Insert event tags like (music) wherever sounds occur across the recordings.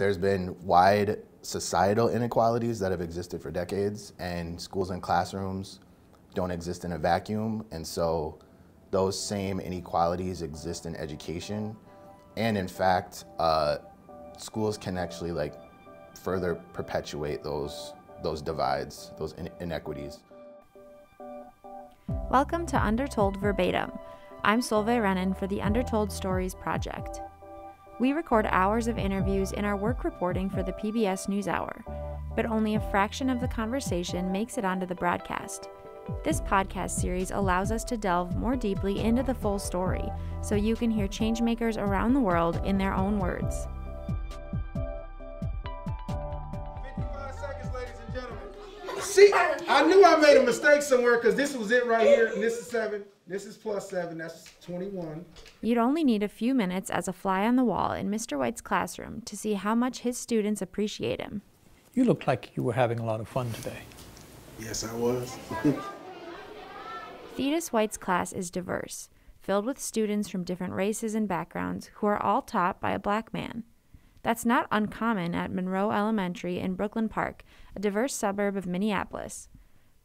there's been wide societal inequalities that have existed for decades, and schools and classrooms don't exist in a vacuum. And so those same inequalities exist in education. And in fact, uh, schools can actually like further perpetuate those, those divides, those in- inequities. Welcome to Undertold Verbatim. I'm Solveig Renan for the Undertold Stories Project. We record hours of interviews in our work reporting for the PBS NewsHour, but only a fraction of the conversation makes it onto the broadcast. This podcast series allows us to delve more deeply into the full story so you can hear changemakers around the world in their own words. See, I knew I made a mistake somewhere because this was it right here, and this is seven. This is plus seven. That's 21. You'd only need a few minutes as a fly on the wall in Mr. White's classroom to see how much his students appreciate him. You looked like you were having a lot of fun today. Yes, I was. (laughs) Thetis White's class is diverse, filled with students from different races and backgrounds who are all taught by a black man. That's not uncommon at Monroe Elementary in Brooklyn Park, a diverse suburb of Minneapolis.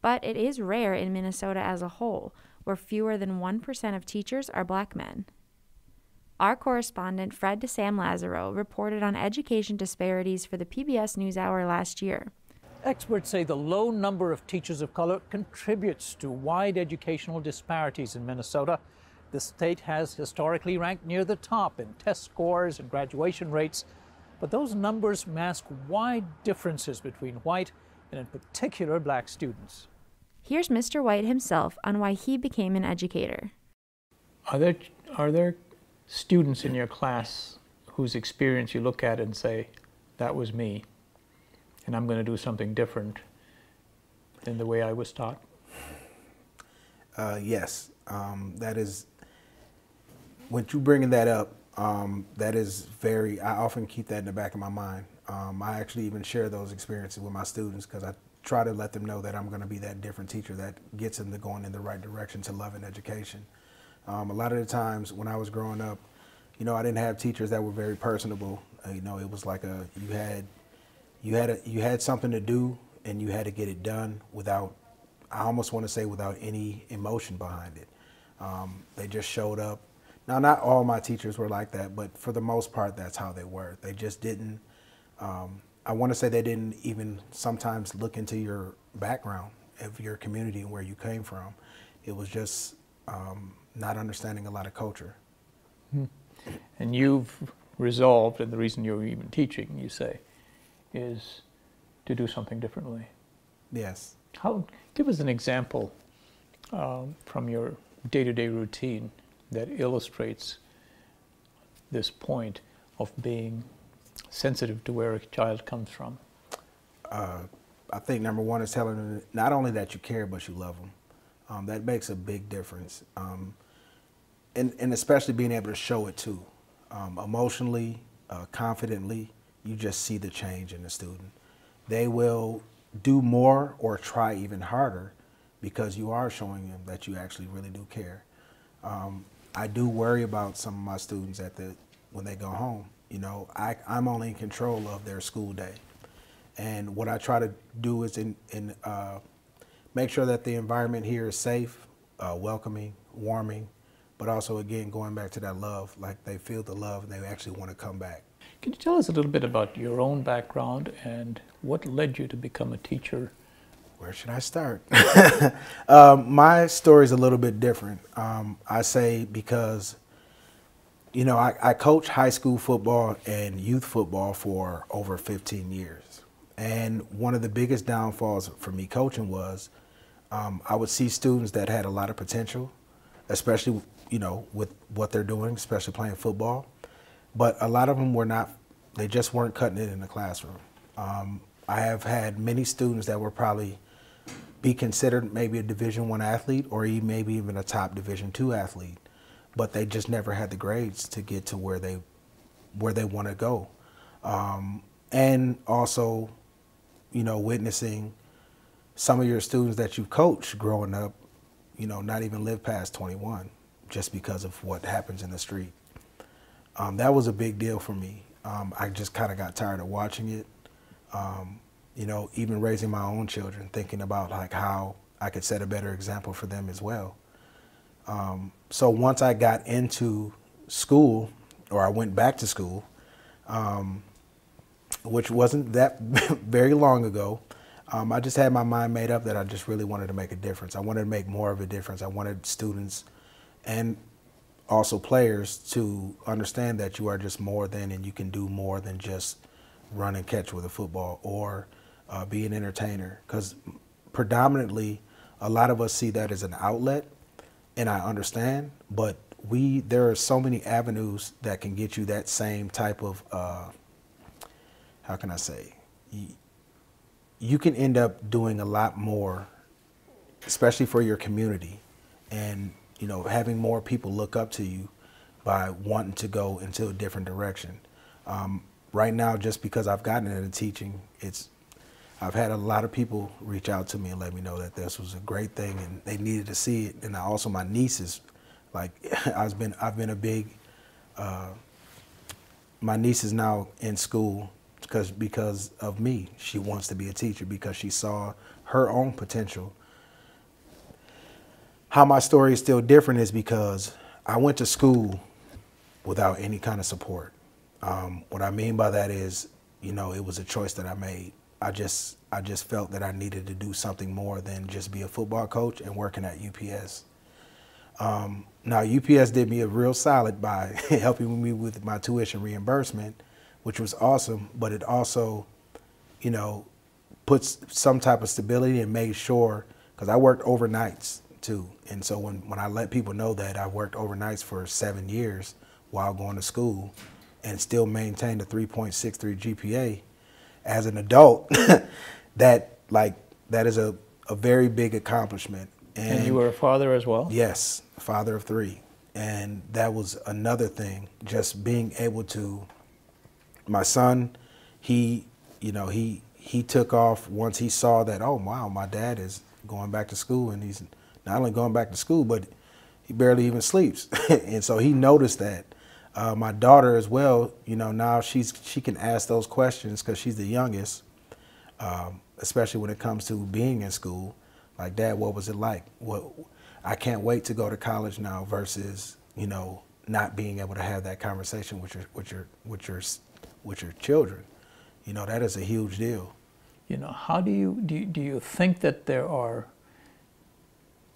But it is rare in Minnesota as a whole, where fewer than 1% of teachers are black men. Our correspondent Fred de Sam Lazaro reported on education disparities for the PBS NewsHour last year. Experts say the low number of teachers of color contributes to wide educational disparities in Minnesota. The state has historically ranked near the top in test scores and graduation rates, but those numbers mask wide differences between white and, in particular, black students. Here's Mr. White himself on why he became an educator. Are there, are there students in your class whose experience you look at and say, that was me, and I'm going to do something different than the way I was taught? Uh, yes, um, that is. When you bringing that up, um, that is very. I often keep that in the back of my mind. Um, I actually even share those experiences with my students because I try to let them know that I'm going to be that different teacher that gets them to going in the right direction to love and education. Um, a lot of the times when I was growing up, you know, I didn't have teachers that were very personable. Uh, you know, it was like a you had you had a, you had something to do and you had to get it done without I almost want to say without any emotion behind it. Um, they just showed up. Now, not all my teachers were like that, but for the most part, that's how they were. They just didn't. Um, I want to say they didn't even sometimes look into your background of your community and where you came from. It was just um, not understanding a lot of culture. And you've resolved, and the reason you're even teaching, you say, is to do something differently. Yes. How, give us an example um, from your day to day routine that illustrates this point of being sensitive to where a child comes from. Uh, I think number one is telling them not only that you care, but you love them. Um, that makes a big difference. Um, and, and especially being able to show it too. Um, emotionally, uh, confidently, you just see the change in the student. They will do more or try even harder because you are showing them that you actually really do care. Um, I do worry about some of my students at the when they go home. You know, I, I'm only in control of their school day, and what I try to do is in, in uh, make sure that the environment here is safe, uh, welcoming, warming, but also again going back to that love, like they feel the love and they actually want to come back. Can you tell us a little bit about your own background and what led you to become a teacher? Where should I start? (laughs) um, my story is a little bit different. Um, I say because, you know, I, I coach high school football and youth football for over 15 years. And one of the biggest downfalls for me coaching was um, I would see students that had a lot of potential, especially, you know, with what they're doing, especially playing football. But a lot of them were not, they just weren't cutting it in the classroom. Um, I have had many students that were probably be considered maybe a Division One athlete or maybe even a top Division Two athlete, but they just never had the grades to get to where they where they want to go, um, and also, you know, witnessing some of your students that you've coached growing up, you know, not even live past 21 just because of what happens in the street. Um, that was a big deal for me. Um, I just kind of got tired of watching it. Um, you know, even raising my own children, thinking about like how I could set a better example for them as well. Um, so once I got into school, or I went back to school, um, which wasn't that (laughs) very long ago, um, I just had my mind made up that I just really wanted to make a difference. I wanted to make more of a difference. I wanted students and also players to understand that you are just more than and you can do more than just run and catch with a football or uh, be an entertainer. Because predominantly, a lot of us see that as an outlet, and I understand, but we there are so many avenues that can get you that same type of uh, how can I say you, can end up doing a lot more, especially for your community, and you know having more people look up to you by wanting to go into a different direction. Um, right now, just because I've gotten into teaching, it's I've had a lot of people reach out to me and let me know that this was a great thing and they needed to see it. And also my nieces, like (laughs) I've been I've been a big. Uh, my niece is now in school because because of me. She wants to be a teacher because she saw her own potential. How my story is still different is because I went to school without any kind of support. Um, what I mean by that is, you know, it was a choice that I made. I just I just felt that I needed to do something more than just be a football coach and working at UPS. Um, now UPS did me a real solid by (laughs) helping me with my tuition reimbursement, which was awesome. But it also, you know, puts some type of stability and made sure because I worked overnights too, and so when when I let people know that I worked overnights for seven years while going to school and still maintained a 3.63 GPA as an adult, (laughs) that like that is a, a very big accomplishment. And, and you were a father as well? Yes, father of three. And that was another thing, just being able to my son, he you know, he he took off once he saw that, oh wow, my dad is going back to school and he's not only going back to school, but he barely even sleeps. (laughs) and so he noticed that. Uh, my daughter as well, you know, now she's she can ask those questions because she's the youngest, um, especially when it comes to being in school. Like, Dad, what was it like? What I can't wait to go to college now versus you know not being able to have that conversation with your with your with your with your children. You know, that is a huge deal. You know, how do you do? You, do you think that there are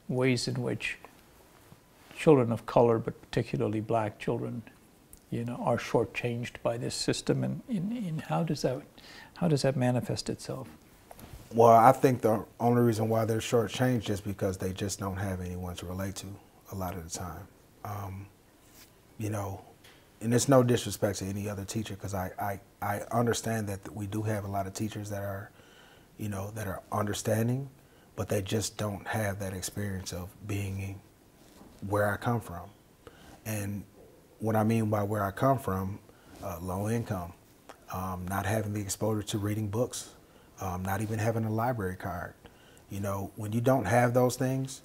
ways in which children of color, but particularly black children, you know, are shortchanged by this system, and in, in how does that how does that manifest itself? Well, I think the only reason why they're shortchanged is because they just don't have anyone to relate to a lot of the time. Um, you know, and it's no disrespect to any other teacher because I, I, I understand that we do have a lot of teachers that are, you know, that are understanding, but they just don't have that experience of being where I come from. And what I mean by where I come from, uh, low income, um, not having the exposure to reading books, um, not even having a library card. You know, when you don't have those things,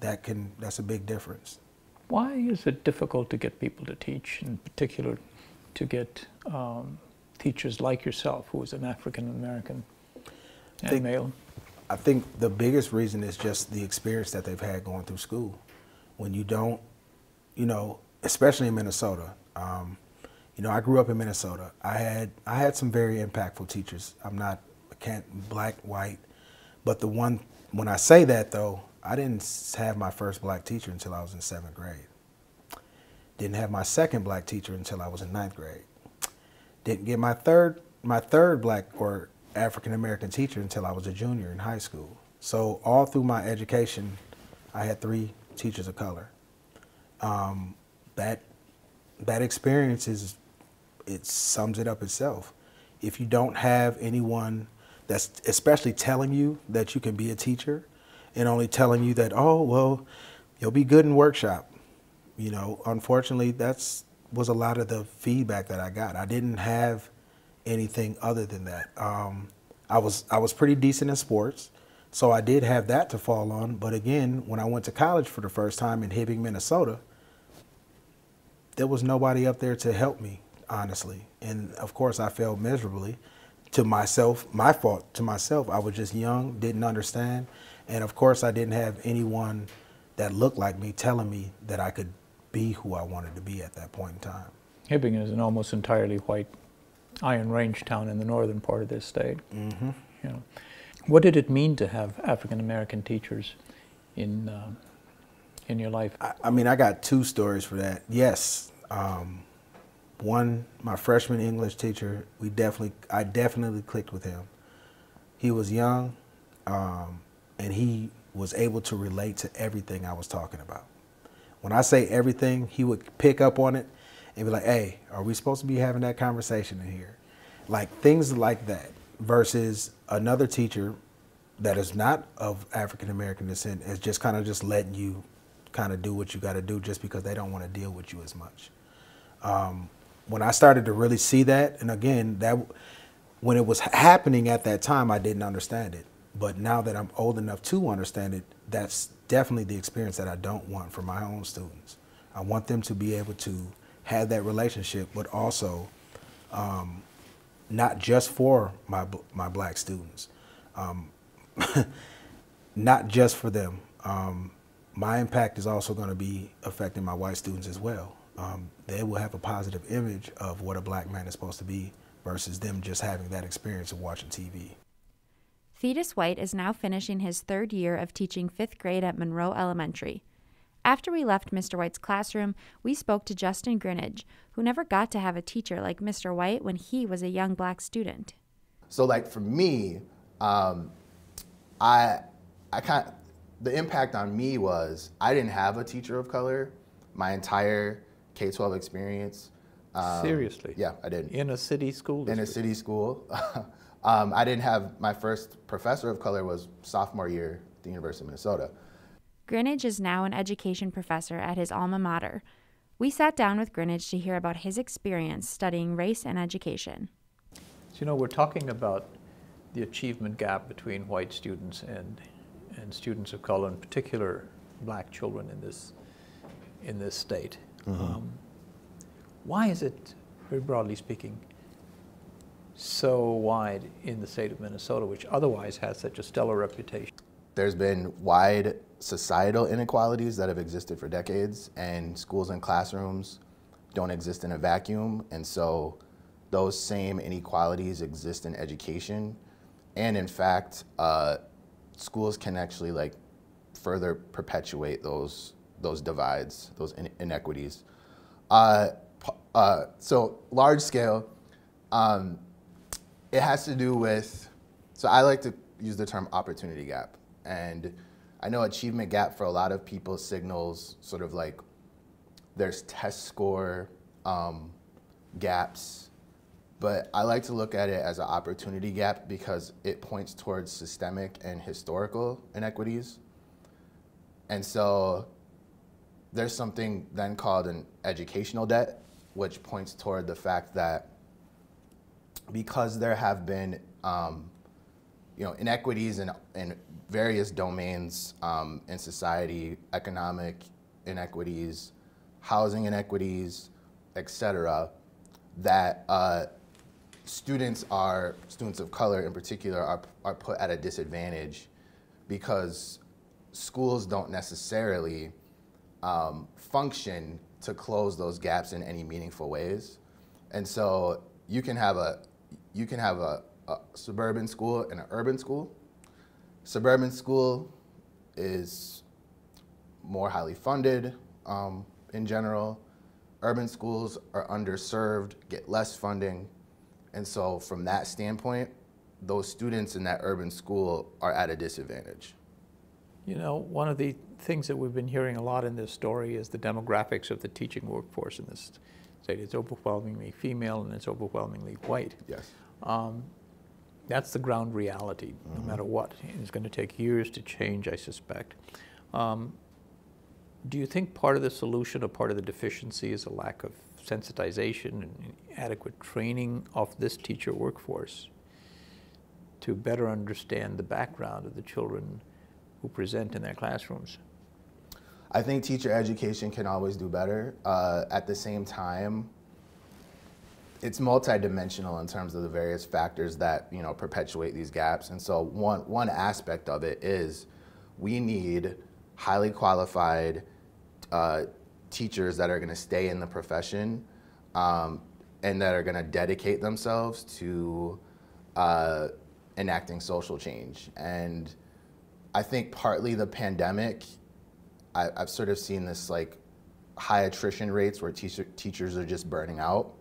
that can that's a big difference. Why is it difficult to get people to teach, in particular, to get um, teachers like yourself, who is an African American and think, male? I think the biggest reason is just the experience that they've had going through school. When you don't, you know, especially in Minnesota. Um, you know, I grew up in Minnesota. I had I had some very impactful teachers. I'm not I can't black, white, but the one when I say that though, I didn't have my first black teacher until I was in seventh grade. Didn't have my second black teacher until I was in ninth grade. Didn't get my third my third black or African American teacher until I was a junior in high school. So all through my education, I had three teachers of color. Um, that that experience is it sums it up itself. If you don't have anyone that's especially telling you that you can be a teacher and only telling you that, oh, well, you'll be good in workshop. You know, unfortunately, that's was a lot of the feedback that I got. I didn't have anything other than that. Um, I was I was pretty decent in sports, so I did have that to fall on. But again, when I went to college for the first time in Hibbing, Minnesota, there was nobody up there to help me honestly. And of course, I failed miserably. To myself, my fault. To myself, I was just young, didn't understand, and of course, I didn't have anyone that looked like me telling me that I could be who I wanted to be at that point in time. Hibbing is an almost entirely white Iron Range town in the northern part of this state. Mm-hmm. You know, what did it mean to have African American teachers in uh, in your life? I, I, mean, I got two stories for that. Yes, um, one, my freshman English teacher, we definitely, I definitely clicked with him. He was young, um, and he was able to relate to everything I was talking about. When I say everything, he would pick up on it and be like, "Hey, are we supposed to be having that conversation in here?" Like things like that. Versus another teacher that is not of African American descent is just kind of just letting you kind of do what you got to do just because they don't want to deal with you as much. Um, when I started to really see that, and again, that when it was happening at that time, I didn't understand it. But now that I'm old enough to understand it, that's definitely the experience that I don't want for my own students. I want them to be able to have that relationship, but also um, not just for my my black students, um, (laughs) not just for them. Um, my impact is also going to be affecting my white students as well. Um, they will have a positive image of what a black man is supposed to be versus them just having that experience of watching TV. Thetis White is now finishing his third year of teaching fifth grade at Monroe Elementary. After we left Mr. White's classroom, we spoke to Justin Grinnage, who never got to have a teacher like Mr. White when he was a young black student. So, like for me, um, I, I kind the impact on me was I didn't have a teacher of color my entire K 12 experience. Um, Seriously? Yeah, I didn't. In a city school? In a city school. (laughs) um, I didn't have my first professor of color was sophomore year at the University of Minnesota. Grinnage is now an education professor at his alma mater. We sat down with Grinnage to hear about his experience studying race and education. So, you know, we're talking about the achievement gap between white students and, and students of color, in particular black children in this, in this state. Mm-hmm. Um, why is it, very broadly speaking, so wide in the state of Minnesota, which otherwise has such a stellar reputation? There's been wide societal inequalities that have existed for decades, and schools and classrooms don't exist in a vacuum. And so those same inequalities exist in education. And in fact, uh, schools can actually like further perpetuate those those divides, those in- inequities. Uh, uh, so large scale, um, it has to do with. So I like to use the term opportunity gap, and I know achievement gap for a lot of people signals sort of like there's test score um, gaps, but I like to look at it as an opportunity gap because it points towards systemic and historical inequities. And so there's something then called an educational debt, which points toward the fact that because there have been um, you know, inequities in, in various domains um, in society, economic inequities, housing inequities, et cetera, that uh, students are, students of color in particular, are, are put at a disadvantage because schools don't necessarily um, function to close those gaps in any meaningful ways. And so you can have a you can have a, a suburban school and an urban school. Suburban school is more highly funded um, in general. Urban schools are underserved, get less funding. And so from that standpoint, those students in that urban school are at a disadvantage. You know, one of the things that we've been hearing a lot in this story is the demographics of the teaching workforce in this state. It's overwhelmingly female and it's overwhelmingly white. Yes. Um, that's the ground reality, mm-hmm. no matter what. It's going to take years to change, I suspect. Um, do you think part of the solution or part of the deficiency is a lack of sensitization and adequate training of this teacher workforce to better understand the background of the children who present in their classrooms? I think teacher education can always do better. Uh, at the same time, it's multidimensional in terms of the various factors that you know perpetuate these gaps. And so one one aspect of it is we need highly qualified uh, teachers that are going to stay in the profession um, and that are going to dedicate themselves to uh, enacting social change. And I think partly the pandemic, I, have sort of seen this like high attrition rates where teacher, teachers are just burning out.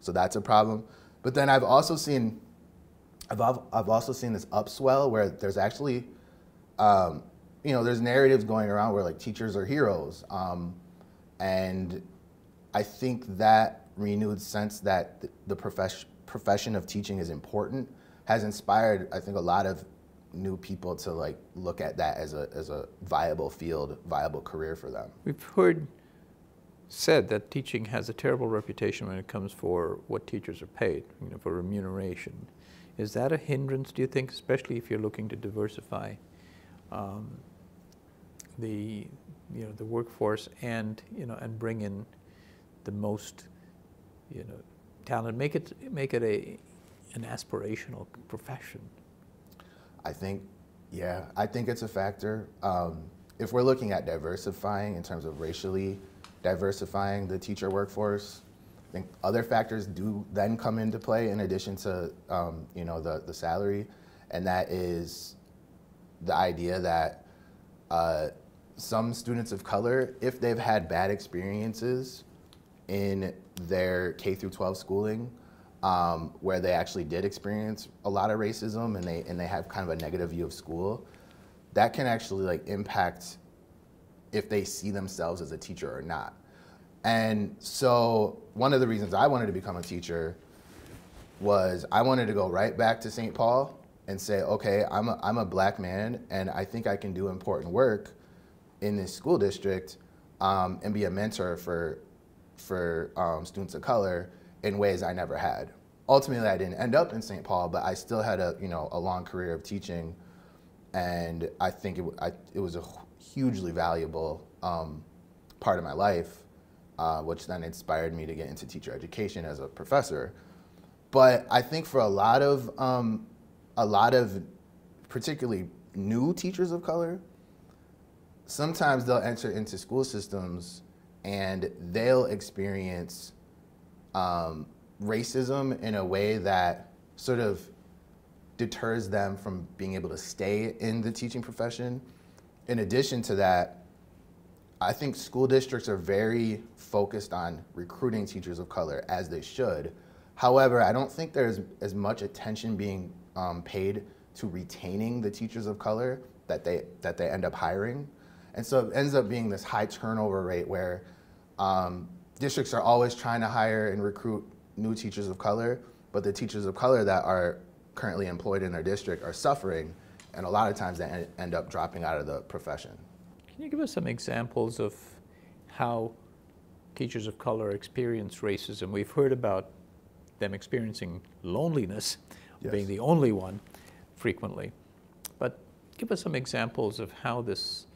So that's a problem. But then I've also seen, I've, I've also seen this upswell where there's actually, um, you know, there's narratives going around where like teachers are heroes. Um, and I think that renewed sense that the, profession, profession of teaching is important has inspired, I think, a lot of new people to like look at that as a, as a viable field, viable career for them. We've heard said that teaching has a terrible reputation when it comes for what teachers are paid, you know, for remuneration. Is that a hindrance, do you think, especially if you're looking to diversify um, the, you know, the workforce and, you know, and bring in the most, you know, talent, make it, make it a, an aspirational profession? I think, yeah, I think it's a factor. Um, if we're looking at diversifying in terms of racially diversifying the teacher workforce. I think other factors do then come into play in addition to um, you know the, the salary, and that is the idea that uh, some students of color, if they've had bad experiences in their K through 12 schooling, um, where they actually did experience a lot of racism and they and they have kind of a negative view of school, that can actually like impact if they see themselves as a teacher or not. And so one of the reasons I wanted to become a teacher was I wanted to go right back to St. Paul and say, okay, I'm a, I'm a black man and I think I can do important work in this school district um, and be a mentor for, for um, students of color in ways I never had. Ultimately, I didn't end up in St. Paul, but I still had a, you know, a long career of teaching and I think it, I, it was a hugely valuable um, part of my life, uh, which then inspired me to get into teacher education as a professor. But I think for a lot of um, a lot of particularly new teachers of color, sometimes they'll enter into school systems and they'll experience um, racism in a way that sort of deters them from being able to stay in the teaching profession in addition to that, I think school districts are very focused on recruiting teachers of color as they should. However, I don't think there's as much attention being um, paid to retaining the teachers of color that they that they end up hiring, and so it ends up being this high turnover rate where um, districts are always trying to hire and recruit new teachers of color, but the teachers of color that are currently employed in their district are suffering and a lot of times they end up dropping out of the profession. Can you give us some examples of how teachers of color experience racism? We've heard about them experiencing loneliness, yes. being the only one frequently. But give us some examples of how this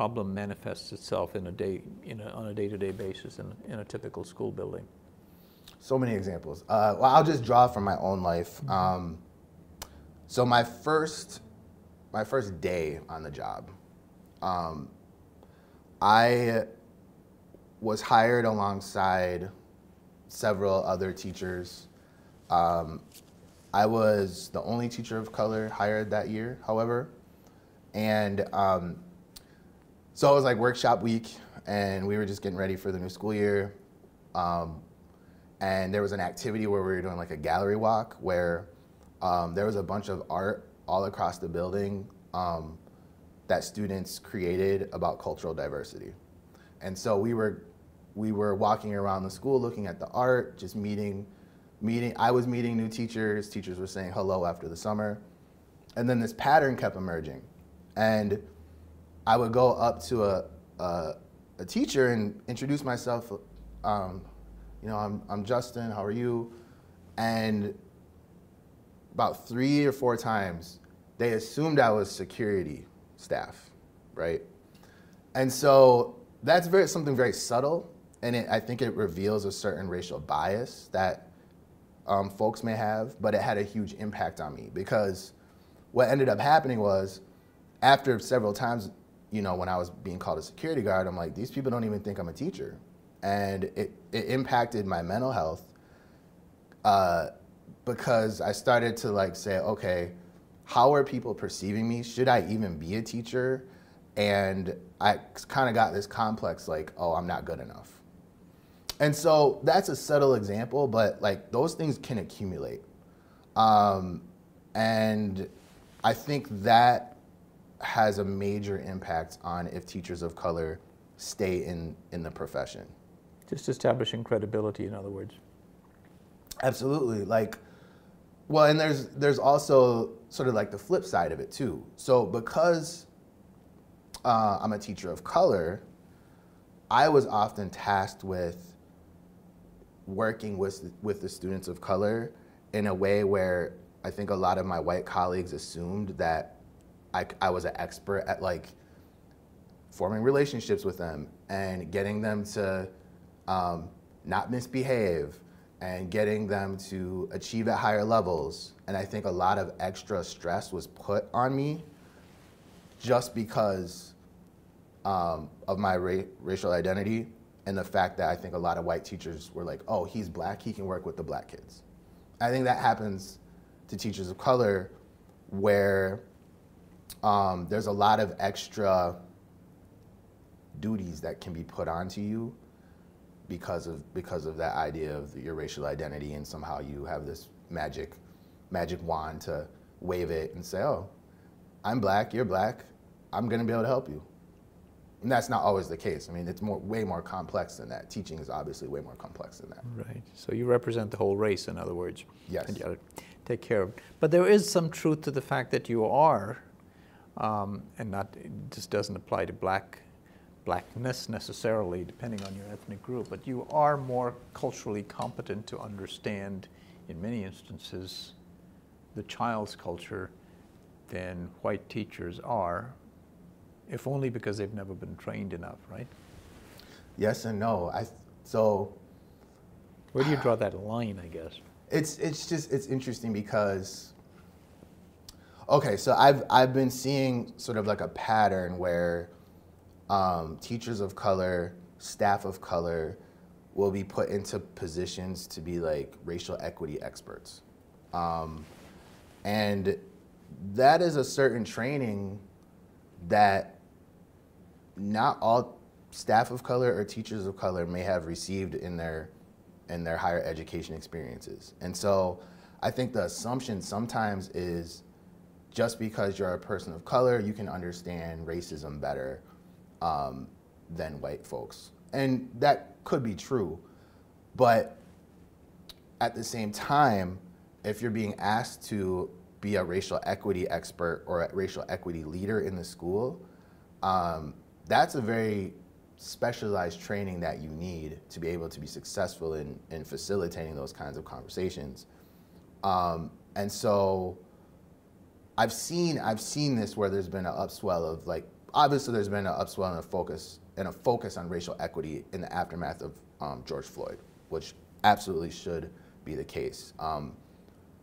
problem manifests itself in a day, in a, on a day-to-day basis in, in a typical school building. So many examples. Uh, well, I'll just draw from my own life. Mm-hmm. Um, so my first my first day on the job, um, I was hired alongside several other teachers. Um, I was the only teacher of color hired that year, however. And um, so it was like workshop week, and we were just getting ready for the new school year. Um, and there was an activity where we were doing like a gallery walk where um, there was a bunch of art all across the building um, that students created about cultural diversity. And so we were, we were walking around the school looking at the art, just meeting, meeting, I was meeting new teachers, teachers were saying hello after the summer. And then this pattern kept emerging. And I would go up to a, a, a teacher and introduce myself. Um, you know, I'm, I'm Justin, how are you? And about three or four times, they assumed I was security staff, right? And so that's very something very subtle, and it, I think it reveals a certain racial bias that um, folks may have, but it had a huge impact on me because what ended up happening was after several times, you know, when I was being called a security guard, I'm like, these people don't even think I'm a teacher. And it, it impacted my mental health uh, because I started to like say, okay, how are people perceiving me? Should I even be a teacher? And I kind of got this complex like, oh, I'm not good enough. And so that's a subtle example, but like those things can accumulate. Um, and I think that has a major impact on if teachers of color stay in, in the profession. Just establishing credibility, in other words. Absolutely. Like, well, and there's there's also sort of like the flip side of it too. So because uh, I'm a teacher of color, I was often tasked with working with with the students of color in a way where I think a lot of my white colleagues assumed that I, I was an expert at like forming relationships with them and getting them to um, not misbehave and getting them to achieve at higher levels. And I think a lot of extra stress was put on me just because um, of my ra- racial identity and the fact that I think a lot of white teachers were like, oh, he's black, he can work with the black kids. I think that happens to teachers of color where um, there's a lot of extra duties that can be put onto you because of because of that idea of your racial identity and somehow you have this magic magic wand to wave it and say, "Oh, I'm black, you're black. I'm going to be able to help you." And that's not always the case. I mean, it's more way more complex than that. Teaching is obviously way more complex than that. Right. So you represent the whole race, in other words. Yes. And you gotta take care of. But there is some truth to the fact that you are, um, and not it just doesn't apply to black blackness necessarily, depending on your ethnic group, but you are more culturally competent to understand, in many instances, the child's culture than white teachers are, if only because they've never been trained enough, right? Yes and no. I so Where do you draw that line, I guess? it's it's just it's interesting because okay, so I've I've been seeing sort of like a pattern where um, teachers of color, staff of color, will be put into positions to be like racial equity experts, um, and that is a certain training that not all staff of color or teachers of color may have received in their in their higher education experiences. And so I think the assumption sometimes is just because you're a person of color, you can understand racism better um, than white folks. And that could be true. But at the same time, if you're being asked to be a racial equity expert or a racial equity leader in the school, um, that's a very specialized training that you need to be able to be successful in, in facilitating those kinds of conversations. Um, and so I've seen I've seen this where there's been an upswell of like obviously there's been an upswell and a focus and a focus on racial equity in the aftermath of um, George Floyd, which absolutely should be the case. Um,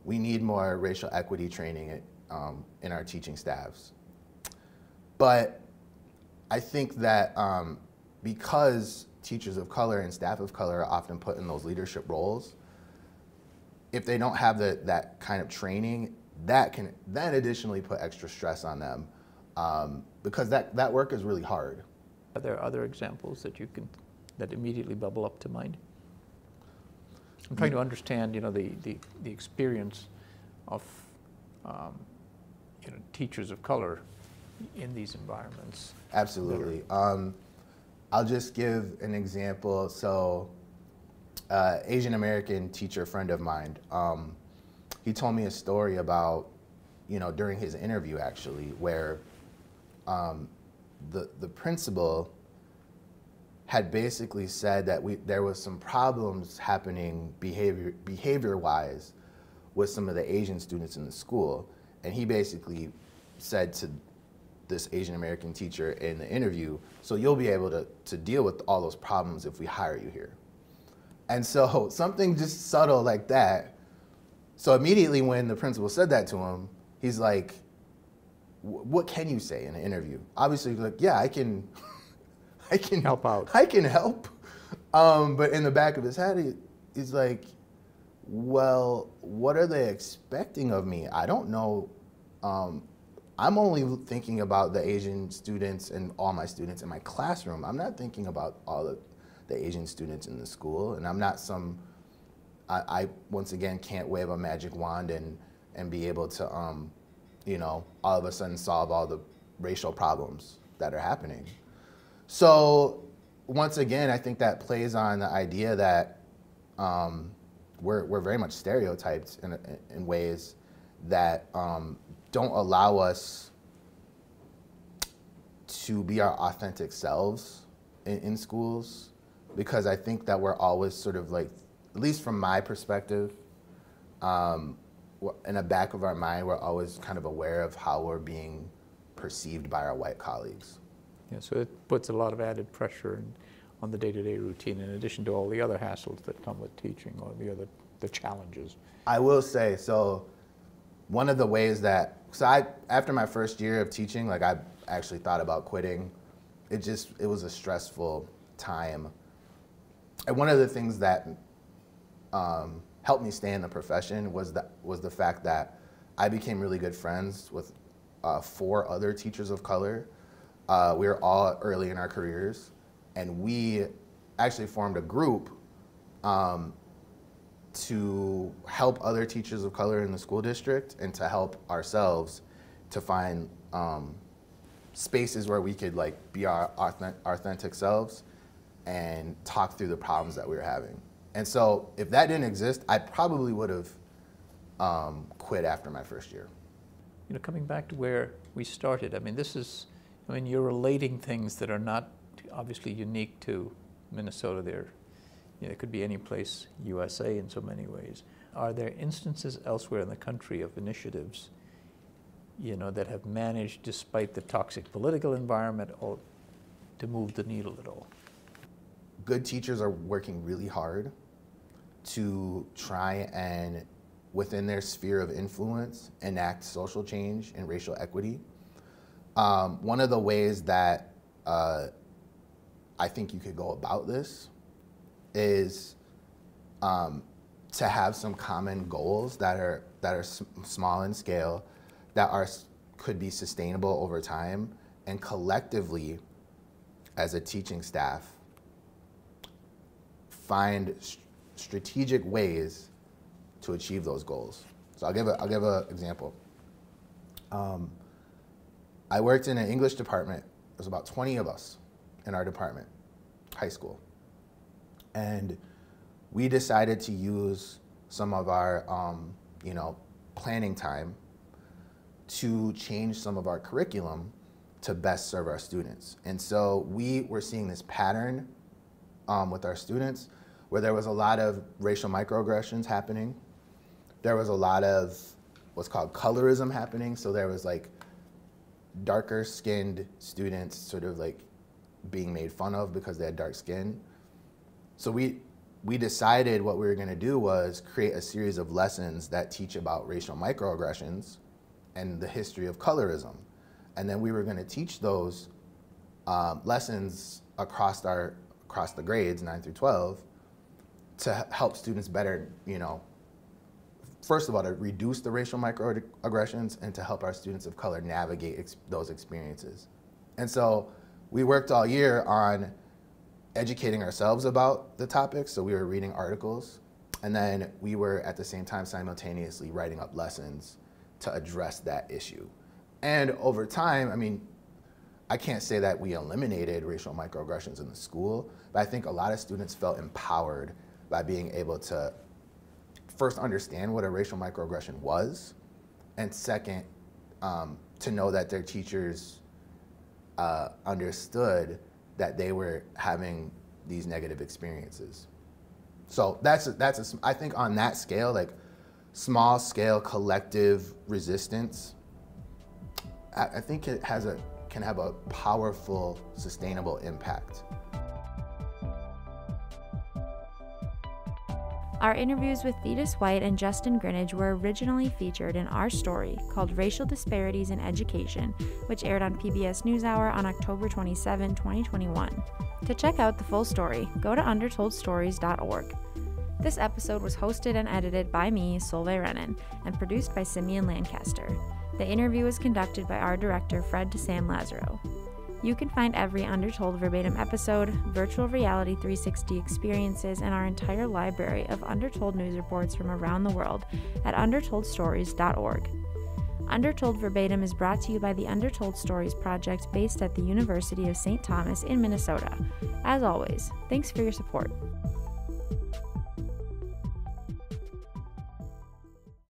we need more racial equity training um, in our teaching staffs. But I think that um, because teachers of color and staff of color are often put in those leadership roles, if they don't have the, that kind of training, that can then additionally put extra stress on them um, because that, that work is really hard. Are there other examples that you can, that immediately bubble up to mind? I'm trying to understand, you know, the, the, the experience of, um, you know, teachers of color in these environments. Absolutely. Um, I'll just give an example. So, uh, Asian American teacher friend of mine, um, he told me a story about, you know, during his interview actually, where um, the the principal had basically said that we there was some problems happening behavior behavior wise with some of the Asian students in the school, and he basically said to this Asian American teacher in the interview, so you'll be able to, to deal with all those problems if we hire you here. And so (laughs) something just subtle like that so immediately when the principal said that to him, he's like, "What can you say in an interview?" Obviously, he's like, "Yeah, I can, (laughs) I can Help out. I can help." Um, but in the back of his head, he, he's like, "Well, what are they expecting of me? I don't know. Um, I'm only thinking about the Asian students and all my students in my classroom. I'm not thinking about all the, the Asian students in the school, and I'm not some." I, I once again can't wave a magic wand and and be able to um, you know all of a sudden solve all the racial problems that are happening. So once again, I think that plays on the idea that um, we're we're very much stereotyped in in ways that um, don't allow us to be our authentic selves in, in schools because I think that we're always sort of like at least from my perspective, um, in the back of our mind, we're always kind of aware of how we're being perceived by our white colleagues. Yeah, so it puts a lot of added pressure on the day-to-day routine, in addition to all the other hassles that come with teaching or the other the challenges. I will say so. One of the ways that so I after my first year of teaching, like I actually thought about quitting. It just it was a stressful time. And one of the things that um, helped me stay in the profession was that was the fact that I became really good friends with uh, four other teachers of color. Uh, we were all early in our careers, and we actually formed a group um, to help other teachers of color in the school district and to help ourselves to find um, spaces where we could like be our authentic selves and talk through the problems that we were having. And so if that didn't exist, I probably would have um, quit after my first year. You know, coming back to where we started, I mean, this is, I mean, you're relating things that are not obviously unique to Minnesota. There, you know, it could be any place, USA in so many ways. Are there instances elsewhere in the country of initiatives, you know, that have managed, despite the toxic political environment, or to move the needle at all? Good teachers are working really hard to try and, within their sphere of influence, enact social change and racial equity. Um, one of the ways that uh, I think you could go about this is um, to have some common goals that are that are small in scale, that are could be sustainable over time, and collectively, as a teaching staff, find strategic ways to achieve those goals. So I'll give a, I'll give an example. Um, I worked in an English department. There's about 20 of us in our department, high school. And we decided to use some of our, um, you know, planning time to change some of our curriculum to best serve our students. And so we were seeing this pattern um, with our students where there was a lot of racial microaggressions happening. There was a lot of what's called colorism happening. So there was like darker skinned students sort of like being made fun of because they had dark skin. So we we decided what we were going to do was create a series of lessons that teach about racial microaggressions and the history of colorism. And then we were going to teach those um, lessons across our across the grades 9 through 12 to help students better, you know, first of all, to reduce the racial microaggressions and to help our students of color navigate ex those experiences. And so we worked all year on educating ourselves about the topics. So we were reading articles, and then we were at the same time simultaneously writing up lessons to address that issue. And over time, I mean, I can't say that we eliminated racial microaggressions in the school, but I think a lot of students felt empowered by being able to first understand what a racial microaggression was, and second, um, to know that their teachers uh, understood that they were having these negative experiences. So that's a, that's a, I think on that scale, like small scale collective resistance, I, I think it has a can have a powerful, sustainable impact. Our interviews with Thetis White and Justin Grinnage were originally featured in our story called Racial Disparities in Education, which aired on PBS NewsHour on October 27, 2021. To check out the full story, go to undertoldstories.org. This episode was hosted and edited by me, Solveig Renan, and produced by Simeon Lancaster. The interview was conducted by our director, Fred de Sam Lazaro. You can find every Undertold verbatim episode, virtual reality 360 experiences, and our entire library of Undertold news reports from around the world at undertoldstories.org. Undertold Verbatim is brought to you by the Undertold Stories Project based at the University of St. Thomas in Minnesota. As always, thanks for your support.